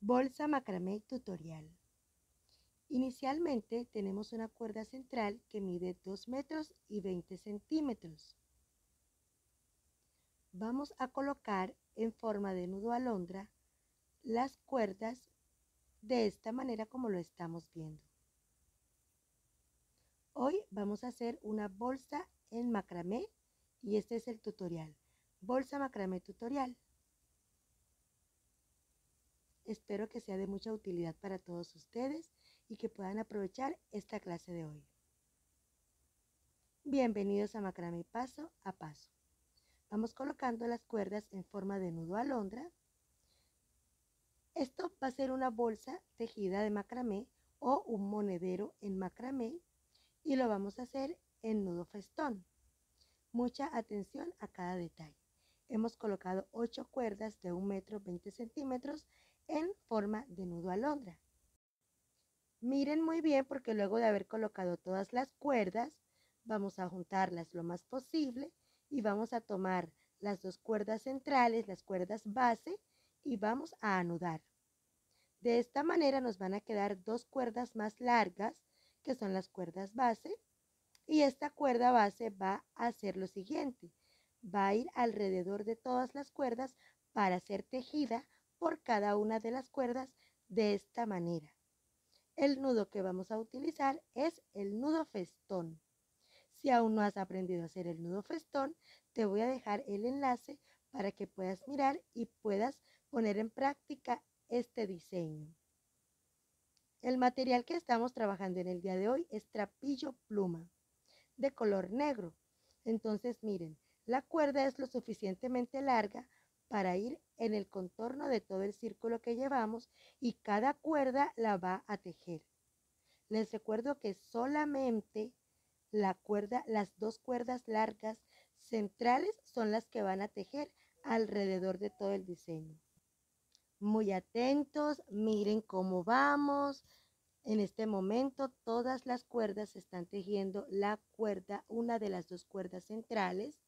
Bolsa macramé tutorial. Inicialmente tenemos una cuerda central que mide 2 metros y 20 centímetros. Vamos a colocar en forma de nudo alondra las cuerdas de esta manera como lo estamos viendo. Hoy vamos a hacer una bolsa en macramé y este es el tutorial. Bolsa macramé tutorial. Espero que sea de mucha utilidad para todos ustedes y que puedan aprovechar esta clase de hoy. Bienvenidos a macramé paso a paso. Vamos colocando las cuerdas en forma de nudo alondra. Esto va a ser una bolsa tejida de macramé o un monedero en macramé y lo vamos a hacer en nudo festón. Mucha atención a cada detalle. Hemos colocado 8 cuerdas de 1 metro 20 centímetros en forma de nudo alondra. Miren muy bien porque luego de haber colocado todas las cuerdas, vamos a juntarlas lo más posible y vamos a tomar las dos cuerdas centrales, las cuerdas base y vamos a anudar. De esta manera nos van a quedar dos cuerdas más largas que son las cuerdas base y esta cuerda base va a hacer lo siguiente, va a ir alrededor de todas las cuerdas para ser tejida por cada una de las cuerdas de esta manera. El nudo que vamos a utilizar es el nudo festón. Si aún no has aprendido a hacer el nudo festón, te voy a dejar el enlace para que puedas mirar y puedas poner en práctica este diseño. El material que estamos trabajando en el día de hoy es trapillo pluma de color negro. Entonces miren, la cuerda es lo suficientemente larga para ir en el contorno de todo el círculo que llevamos y cada cuerda la va a tejer. Les recuerdo que solamente la cuerda, las dos cuerdas largas centrales son las que van a tejer alrededor de todo el diseño. Muy atentos, miren cómo vamos. En este momento todas las cuerdas están tejiendo la cuerda, una de las dos cuerdas centrales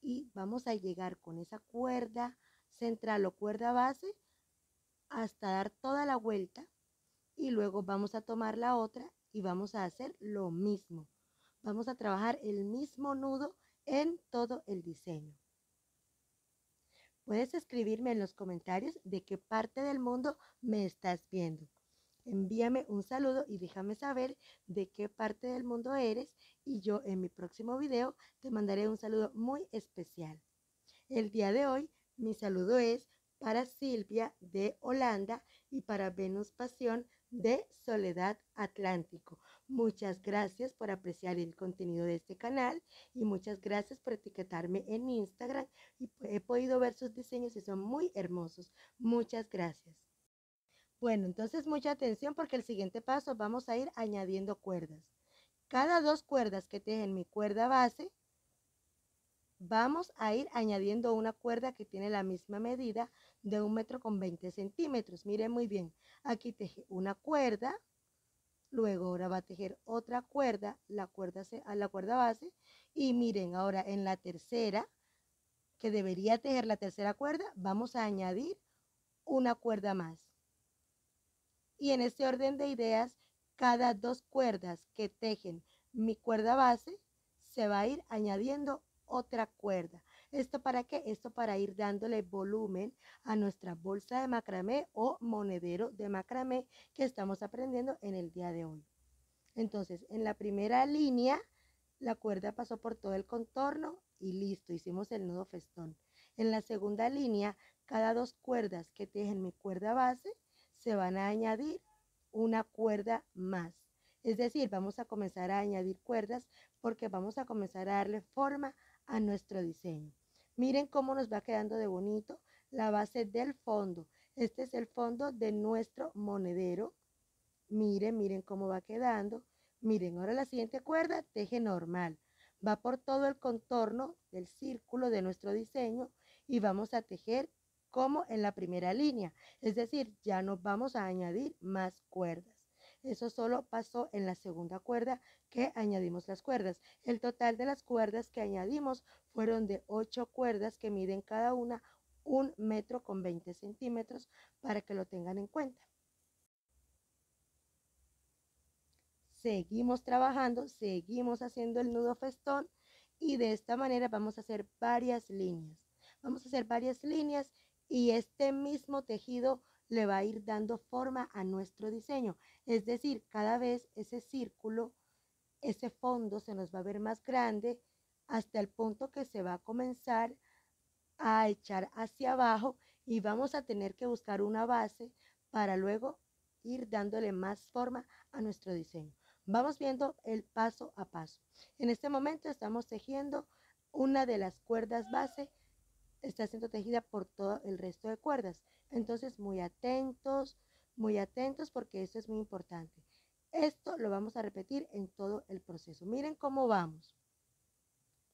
y vamos a llegar con esa cuerda central o cuerda base hasta dar toda la vuelta y luego vamos a tomar la otra y vamos a hacer lo mismo. Vamos a trabajar el mismo nudo en todo el diseño. Puedes escribirme en los comentarios de qué parte del mundo me estás viendo. Envíame un saludo y déjame saber de qué parte del mundo eres y yo en mi próximo video te mandaré un saludo muy especial. El día de hoy mi saludo es para Silvia de Holanda y para Venus Pasión de Soledad Atlántico. Muchas gracias por apreciar el contenido de este canal y muchas gracias por etiquetarme en Instagram y he podido ver sus diseños y son muy hermosos. Muchas gracias. Bueno, entonces mucha atención porque el siguiente paso vamos a ir añadiendo cuerdas. Cada dos cuerdas que tejen mi cuerda base, vamos a ir añadiendo una cuerda que tiene la misma medida de un metro con 20 centímetros. Miren muy bien, aquí teje una cuerda, luego ahora va a tejer otra cuerda, la cuerda, a la cuerda base, y miren ahora en la tercera, que debería tejer la tercera cuerda, vamos a añadir una cuerda más. Y en este orden de ideas, cada dos cuerdas que tejen mi cuerda base, se va a ir añadiendo otra cuerda. ¿Esto para qué? Esto para ir dándole volumen a nuestra bolsa de macramé o monedero de macramé que estamos aprendiendo en el día de hoy. Entonces, en la primera línea, la cuerda pasó por todo el contorno y listo, hicimos el nudo festón. En la segunda línea, cada dos cuerdas que tejen mi cuerda base, se van a añadir una cuerda más. Es decir, vamos a comenzar a añadir cuerdas porque vamos a comenzar a darle forma a nuestro diseño. Miren cómo nos va quedando de bonito la base del fondo. Este es el fondo de nuestro monedero. Miren, miren cómo va quedando. Miren, ahora la siguiente cuerda, teje normal. Va por todo el contorno del círculo de nuestro diseño y vamos a tejer como en la primera línea. Es decir, ya no vamos a añadir más cuerdas. Eso solo pasó en la segunda cuerda que añadimos las cuerdas. El total de las cuerdas que añadimos fueron de 8 cuerdas que miden cada una un metro con 20 centímetros para que lo tengan en cuenta. Seguimos trabajando, seguimos haciendo el nudo festón y de esta manera vamos a hacer varias líneas. Vamos a hacer varias líneas y este mismo tejido le va a ir dando forma a nuestro diseño. Es decir, cada vez ese círculo, ese fondo se nos va a ver más grande hasta el punto que se va a comenzar a echar hacia abajo y vamos a tener que buscar una base para luego ir dándole más forma a nuestro diseño. Vamos viendo el paso a paso. En este momento estamos tejiendo una de las cuerdas base, está siendo tejida por todo el resto de cuerdas. Entonces, muy atentos, muy atentos porque esto es muy importante. Esto lo vamos a repetir en todo el proceso. Miren cómo vamos.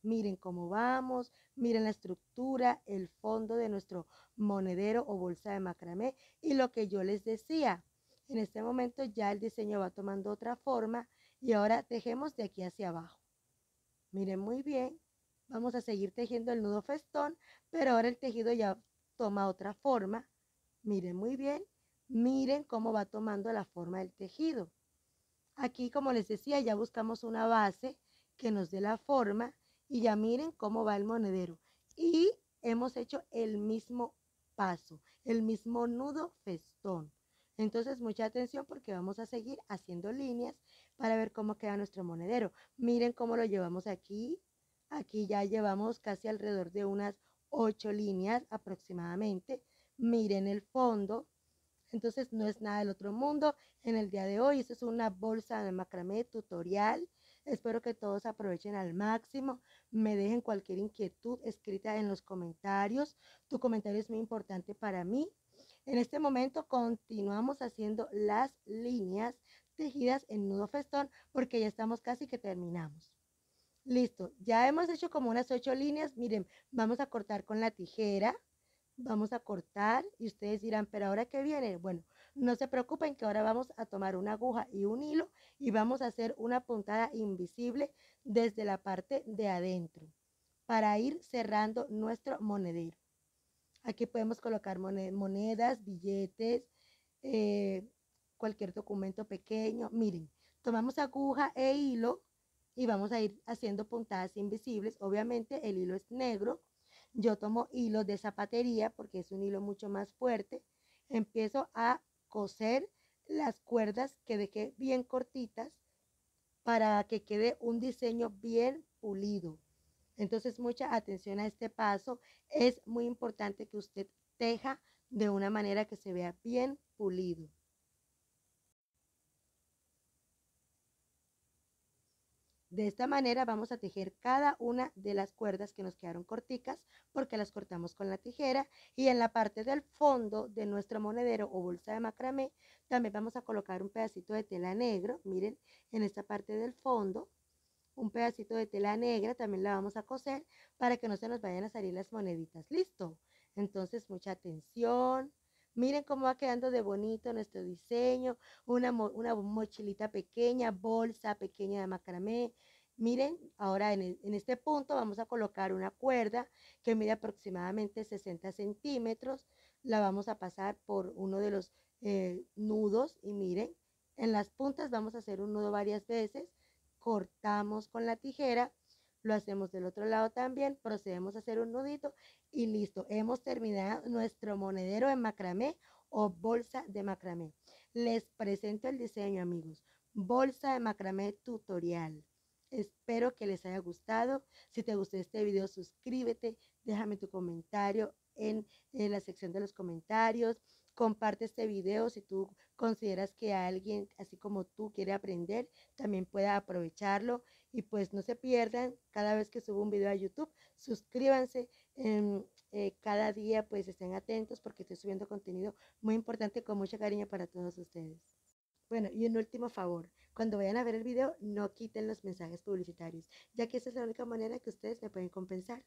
Miren cómo vamos, miren la estructura, el fondo de nuestro monedero o bolsa de macramé y lo que yo les decía, en este momento ya el diseño va tomando otra forma y ahora tejemos de aquí hacia abajo. Miren muy bien, vamos a seguir tejiendo el nudo festón, pero ahora el tejido ya toma otra forma. Miren muy bien, miren cómo va tomando la forma del tejido. Aquí, como les decía, ya buscamos una base que nos dé la forma y ya miren cómo va el monedero. Y hemos hecho el mismo paso, el mismo nudo festón. Entonces, mucha atención porque vamos a seguir haciendo líneas para ver cómo queda nuestro monedero. Miren cómo lo llevamos aquí. Aquí ya llevamos casi alrededor de unas ocho líneas aproximadamente. Miren el fondo. Entonces, no es nada del otro mundo. En el día de hoy, esto es una bolsa de macramé tutorial. Espero que todos aprovechen al máximo. Me dejen cualquier inquietud escrita en los comentarios. Tu comentario es muy importante para mí. En este momento continuamos haciendo las líneas tejidas en nudo festón porque ya estamos casi que terminamos. Listo, ya hemos hecho como unas ocho líneas. Miren, vamos a cortar con la tijera. Vamos a cortar y ustedes dirán, pero ahora qué viene? Bueno, no se preocupen que ahora vamos a tomar una aguja y un hilo y vamos a hacer una puntada invisible desde la parte de adentro para ir cerrando nuestro monedero. Aquí podemos colocar monedas, billetes, eh, cualquier documento pequeño. Miren, tomamos aguja e hilo y vamos a ir haciendo puntadas invisibles. Obviamente el hilo es negro. Yo tomo hilo de zapatería porque es un hilo mucho más fuerte. Empiezo a coser las cuerdas que dejé bien cortitas para que quede un diseño bien pulido. Entonces, mucha atención a este paso. Es muy importante que usted teja de una manera que se vea bien pulido. De esta manera vamos a tejer cada una de las cuerdas que nos quedaron corticas porque las cortamos con la tijera y en la parte del fondo de nuestro monedero o bolsa de macramé también vamos a colocar un pedacito de tela negro, miren, en esta parte del fondo un pedacito de tela negra, también la vamos a coser para que no se nos vayan a salir las moneditas. ¿Listo? Entonces, mucha atención. Miren cómo va quedando de bonito nuestro diseño. Una, mochilita pequeña, bolsa pequeña de macramé. Miren, ahora en, en, este punto vamos a colocar una cuerda que mide aproximadamente 60 centímetros. La vamos a pasar por uno de los eh, nudos y miren, en las puntas vamos a hacer un nudo varias veces cortamos con la tijera, lo hacemos del otro lado también, procedemos a hacer un nudito y listo, hemos terminado nuestro monedero en macramé o bolsa de macramé. Les presento el diseño amigos, bolsa de macramé tutorial. Espero que les haya gustado. Si te gustó este video, suscríbete, déjame tu comentario en, en la sección de los comentarios. Comparte este video si tú consideras que alguien, así como tú, quiere aprender, también pueda aprovecharlo. Y pues no se pierdan cada vez que subo un video a YouTube. Suscríbanse. Eh, cada día pues estén atentos porque estoy subiendo contenido muy importante con mucho cariño para todos ustedes. Bueno, y un último favor, cuando vayan a ver el video, no quiten los mensajes publicitarios, ya que esa es la única manera que ustedes me pueden compensar.